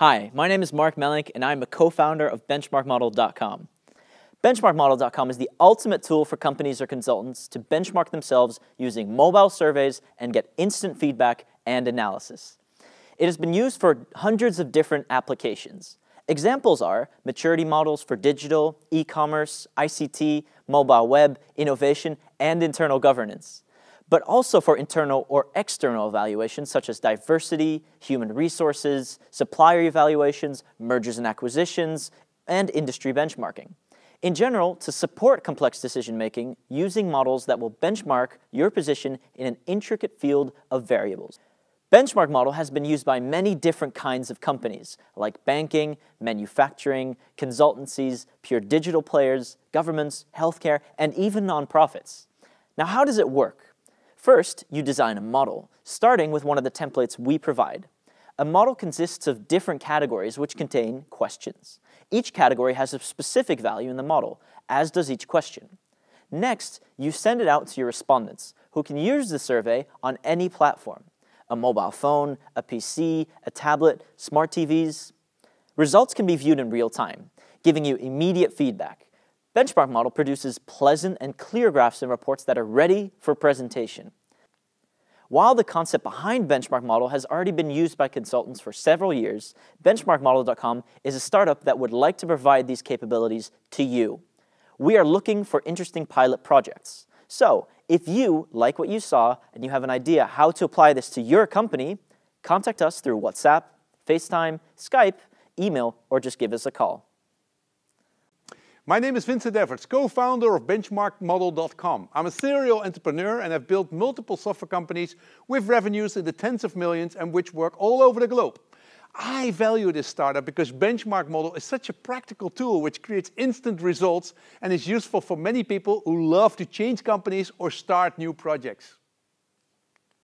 Hi, my name is Mark Mellink, and I'm a co-founder of BenchmarkModel.com. BenchmarkModel.com is the ultimate tool for companies or consultants to benchmark themselves using mobile surveys and get instant feedback and analysis. It has been used for hundreds of different applications. Examples are maturity models for digital, e-commerce, ICT, mobile web, innovation, and internal governance but also for internal or external evaluations such as diversity, human resources, supplier evaluations, mergers and acquisitions, and industry benchmarking. In general, to support complex decision making using models that will benchmark your position in an intricate field of variables. Benchmark model has been used by many different kinds of companies, like banking, manufacturing, consultancies, pure digital players, governments, healthcare, and even nonprofits. Now, how does it work? First, you design a model, starting with one of the templates we provide. A model consists of different categories which contain questions. Each category has a specific value in the model, as does each question. Next, you send it out to your respondents, who can use the survey on any platform, a mobile phone, a PC, a tablet, smart TVs. Results can be viewed in real time, giving you immediate feedback, Benchmark model produces pleasant and clear graphs and reports that are ready for presentation. While the concept behind Benchmark Model has already been used by consultants for several years, BenchmarkModel.com is a startup that would like to provide these capabilities to you. We are looking for interesting pilot projects. So, if you like what you saw and you have an idea how to apply this to your company, contact us through WhatsApp, FaceTime, Skype, email, or just give us a call. My name is Vincent Everts, co-founder of BenchmarkModel.com. I'm a serial entrepreneur and have built multiple software companies with revenues in the tens of millions and which work all over the globe. I value this startup because Benchmark Model is such a practical tool which creates instant results and is useful for many people who love to change companies or start new projects.